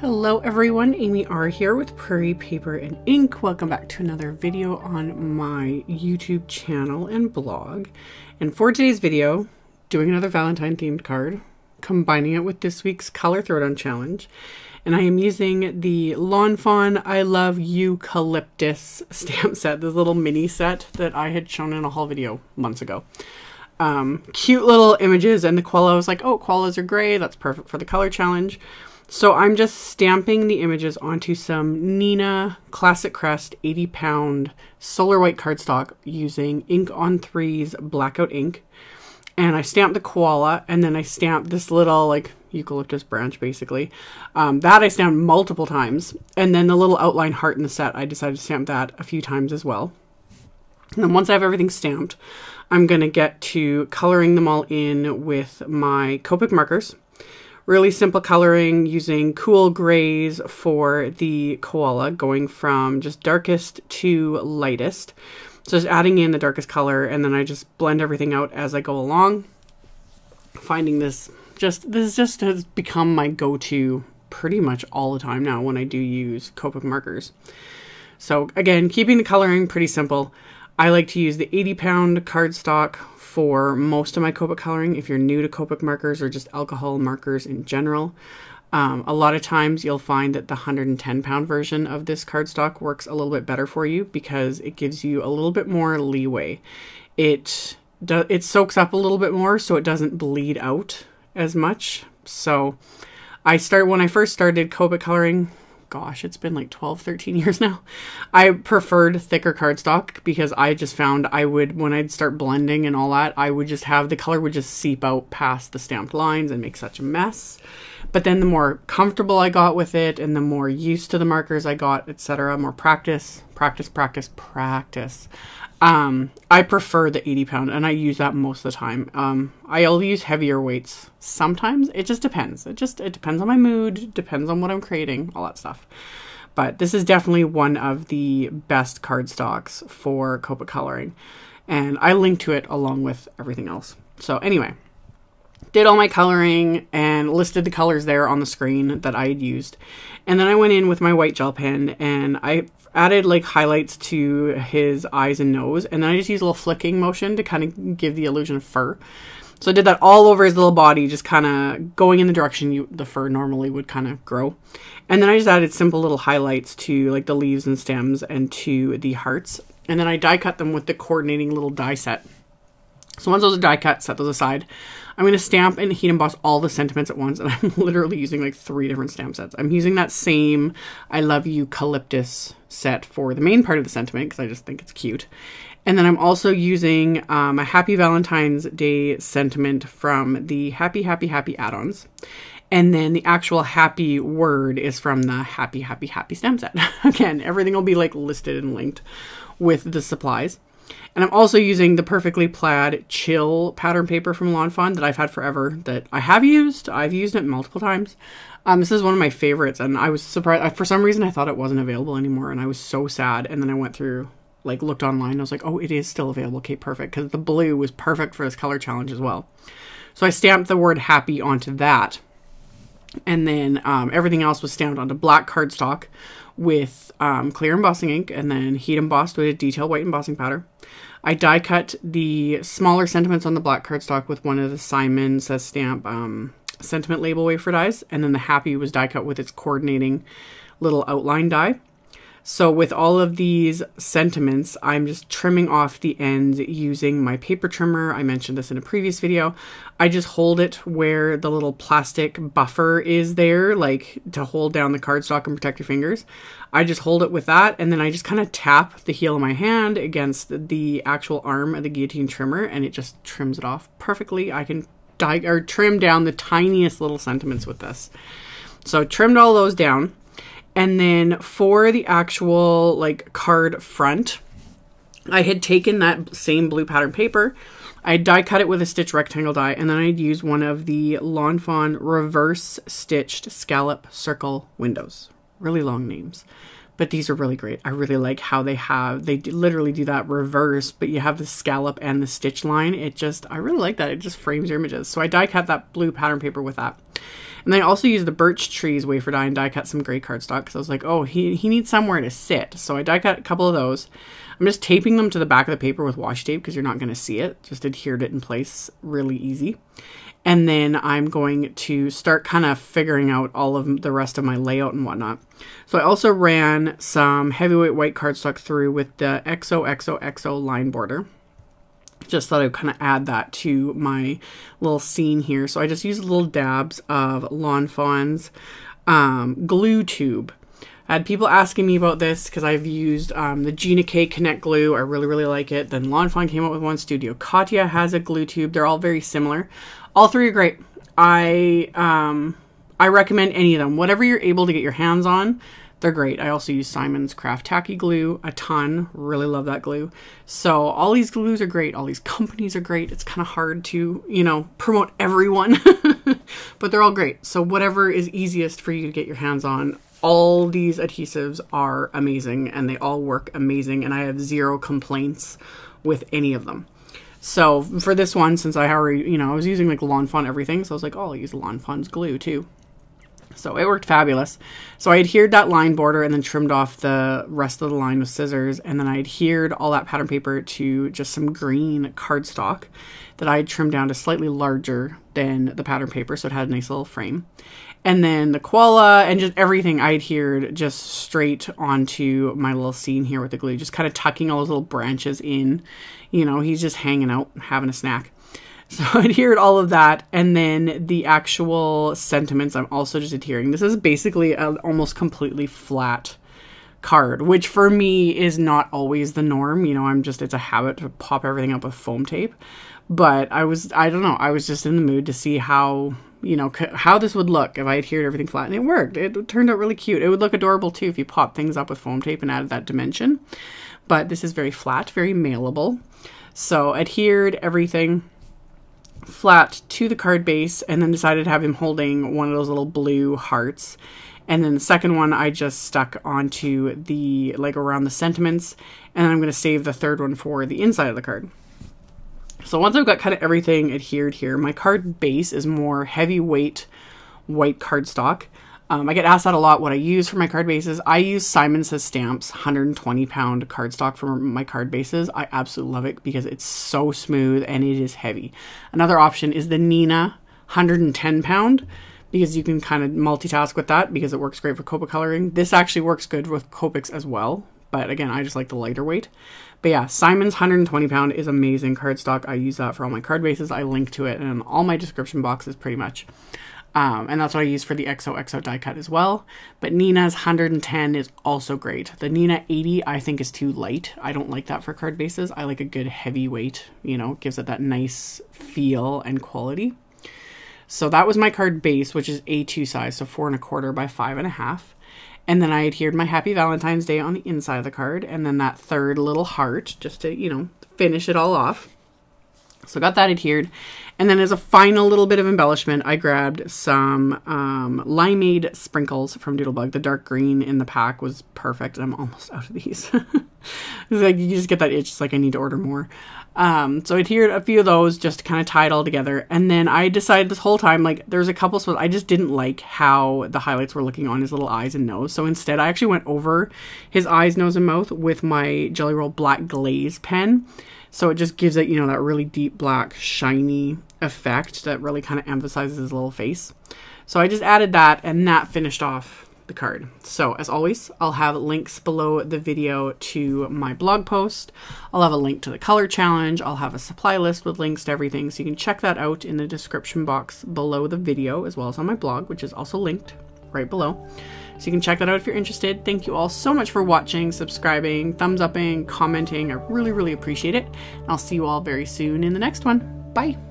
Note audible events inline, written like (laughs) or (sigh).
Hello everyone, Amy R here with Prairie Paper and Ink. Welcome back to another video on my YouTube channel and blog. And for today's video, doing another Valentine themed card, combining it with this week's Color Throwdown Challenge. And I am using the Lawn Fawn I Love Eucalyptus (laughs) stamp set, this little mini set that I had shown in a haul video months ago. Um, cute little images and the koala, was like, oh, koalas are gray, that's perfect for the color challenge. So I'm just stamping the images onto some Neenah Classic Crest 80 pound solar white cardstock using Inkon3s blackout ink. And I stamped the koala and then I stamped this little like eucalyptus branch basically. Um, that I stamped multiple times. And then the little outline heart in the set, I decided to stamp that a few times as well. And then once I have everything stamped, I'm going to get to coloring them all in with my Copic markers really simple coloring using cool grays for the koala, going from just darkest to lightest. So just adding in the darkest color and then I just blend everything out as I go along. Finding this just, this just has become my go-to pretty much all the time now when I do use Copic markers. So again, keeping the coloring pretty simple. I like to use the 80 pound cardstock for most of my Copic coloring. If you're new to Copic markers or just alcohol markers in general, um, a lot of times you'll find that the 110 pound version of this cardstock works a little bit better for you because it gives you a little bit more leeway. It do, it soaks up a little bit more so it doesn't bleed out as much. So I start when I first started Copic coloring gosh, it's been like 12, 13 (laughs) years now. I preferred thicker cardstock because I just found I would, when I'd start blending and all that, I would just have the color would just seep out past the stamped lines and make such a mess. But then the more comfortable I got with it and the more used to the markers I got, etc., more practice, practice, practice, practice. Um, I prefer the 80 pound and I use that most of the time. Um, I'll use heavier weights sometimes. It just depends. It just, it depends on my mood, depends on what I'm creating, all that stuff. But this is definitely one of the best cardstocks for Copic coloring. And I link to it along with everything else. So anyway, did all my coloring and listed the colors there on the screen that I had used. And then I went in with my white gel pen and I added like highlights to his eyes and nose, and then I just used a little flicking motion to kind of give the illusion of fur. So I did that all over his little body, just kind of going in the direction you, the fur normally would kind of grow. And then I just added simple little highlights to like the leaves and stems and to the hearts. And then I die cut them with the coordinating little die set. So once those are die cut, set those aside. I'm going to stamp and heat emboss all the sentiments at once, and (laughs) I'm literally using like three different stamp sets. I'm using that same I Love you Eucalyptus set for the main part of the sentiment because I just think it's cute. And then I'm also using um, a Happy Valentine's Day sentiment from the Happy Happy Happy add-ons. And then the actual happy word is from the Happy Happy Happy stamp set. (laughs) Again, everything will be like listed and linked with the supplies. And I'm also using the Perfectly Plaid Chill pattern paper from Lawn Fawn that I've had forever that I have used. I've used it multiple times. Um, this is one of my favorites, and I was surprised. For some reason, I thought it wasn't available anymore, and I was so sad. And then I went through, like, looked online. and I was like, oh, it is still available. Okay, perfect. Because the blue was perfect for this color challenge as well. So I stamped the word happy onto that. And then um, everything else was stamped onto black cardstock with um, clear embossing ink and then heat embossed with a detail white embossing powder. I die cut the smaller sentiments on the black cardstock with one of the Simon Says Stamp um, sentiment label wafer dies, and then the happy was die cut with its coordinating little outline die. So with all of these sentiments, I'm just trimming off the ends using my paper trimmer. I mentioned this in a previous video. I just hold it where the little plastic buffer is there, like to hold down the cardstock and protect your fingers. I just hold it with that and then I just kind of tap the heel of my hand against the actual arm of the guillotine trimmer and it just trims it off perfectly. I can or trim down the tiniest little sentiments with this. So I trimmed all those down. And then for the actual like card front, I had taken that same blue pattern paper. I die cut it with a stitch rectangle die, and then I'd use one of the Lawn Fawn reverse stitched scallop circle windows. Really long names, but these are really great. I really like how they have, they literally do that reverse, but you have the scallop and the stitch line. It just, I really like that. It just frames your images. So I die cut that blue pattern paper with that. And then I also used the birch trees wafer die and die cut some gray cardstock because I was like, oh, he, he needs somewhere to sit. So I die cut a couple of those. I'm just taping them to the back of the paper with washi tape because you're not going to see it. Just adhered it in place really easy. And then I'm going to start kind of figuring out all of the rest of my layout and whatnot. So I also ran some heavyweight white cardstock through with the XOXOXO line border. Just thought I'd kind of add that to my little scene here. So I just used little dabs of Lawn Fawn's um, glue tube. I had people asking me about this because I've used um, the Gina K Connect glue. I really, really like it. Then Lawn Fawn came out with one. Studio Katia has a glue tube. They're all very similar. All three are great. I um, I recommend any of them. Whatever you're able to get your hands on, they're great. I also use Simon's Craft Tacky glue a ton. Really love that glue. So all these glues are great. All these companies are great. It's kind of hard to, you know, promote everyone, (laughs) but they're all great. So whatever is easiest for you to get your hands on, all these adhesives are amazing and they all work amazing and I have zero complaints with any of them. So for this one, since I already, you know, I was using like Lawn Fawn everything, so I was like, oh, I'll use Lawn Fawn's glue too. So it worked fabulous. So I adhered that line border and then trimmed off the rest of the line with scissors. And then I adhered all that pattern paper to just some green cardstock that I trimmed down to slightly larger than the pattern paper. So it had a nice little frame. And then the koala and just everything I adhered just straight onto my little scene here with the glue, just kind of tucking all those little branches in. You know, he's just hanging out, having a snack. (laughs) So I'd adhered all of that, and then the actual sentiments I'm also just adhering. This is basically an almost completely flat card, which for me is not always the norm. You know, I'm just, it's a habit to pop everything up with foam tape. But I was, I don't know, I was just in the mood to see how, you know, how this would look if I adhered everything flat. And it worked. It turned out really cute. It would look adorable too if you pop things up with foam tape and added that dimension. But this is very flat, very mailable. So adhered everything flat to the card base and then decided to have him holding one of those little blue hearts. And then the second one I just stuck onto the, like around the sentiments. And I'm going to save the third one for the inside of the card. So once I've got kind of everything adhered here, my card base is more heavyweight white cardstock. Um, I get asked that a lot what I use for my card bases. I use Simon Says Stamps 120 pound cardstock for my card bases. I absolutely love it because it's so smooth and it is heavy. Another option is the Neenah 110 pound because you can kind of multitask with that because it works great for Copic coloring. This actually works good with Copics as well, but again, I just like the lighter weight. But yeah, Simon's 120 pound is amazing cardstock. I use that for all my card bases. I link to it in all my description boxes pretty much. Um, and that's what I use for the XOXO die cut as well. But Neenah's 110 is also great. The Nina 80 I think is too light. I don't like that for card bases. I like a good heavy weight, you know, gives it that nice feel and quality. So that was my card base, which is A2 size, so four and a quarter by five and a half. And then I adhered my Happy Valentine's Day on the inside of the card, and then that third little heart just to, you know, finish it all off. So got that adhered. And then as a final little bit of embellishment, I grabbed some um, limeade sprinkles from Doodlebug. The dark green in the pack was perfect. And I'm almost out of these. (laughs) like you just get that itch. It's like I need to order more. Um, so I adhered a few of those just to kind of tie it all together. And then I decided this whole time, like there's a couple spots I just didn't like how the highlights were looking on his little eyes and nose. So instead I actually went over his eyes, nose, and mouth with my Gelly Roll Black Glaze pen so it just gives it, you know, that really deep black shiny effect that really kind of emphasizes his little face. So I just added that and that finished off the card. So as always, I'll have links below the video to my blog post. I'll have a link to the color challenge. I'll have a supply list with links to everything. So you can check that out in the description box below the video as well as on my blog, which is also linked right below. So you can check that out if you're interested. Thank you all so much for watching, subscribing, thumbs upping, commenting. I really, really appreciate it. And I'll see you all very soon in the next one. Bye.